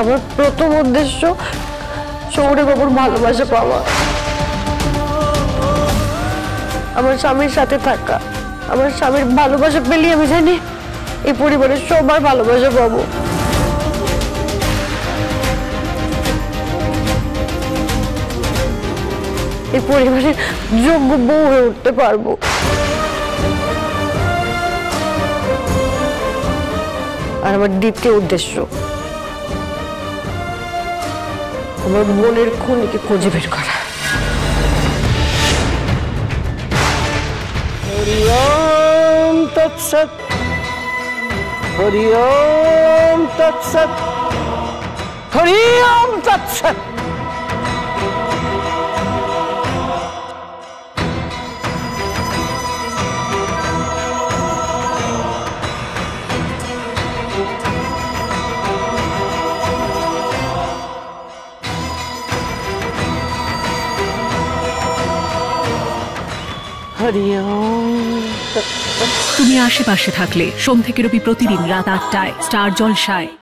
আমার প্রথম উদ্দেশ্য শহরে বাবুর ভালোবাসা পাওয়া। আমার স্বামীর সাথে থাকা। আমার স্বামীর ভালোবাসা পেলেই আমি জানি এই পরিবারের সবার ভালোবাসা পাবো। এই পরিবারের যোগ্য বউ হয়ে উঠতে পারব। আর আমার দ্বিতীয় উদ্দেশ্য আমার বোনের খুনিকে খুঁজে বের করা হরি ওম তৎসৎ হরি ওম তৎসৎ হরি ওম তৎসৎ তুমি আশেপাশে থাকলে সোম থেকে রবি প্রতিদিন রাত আটটায় স্টার জলসায়।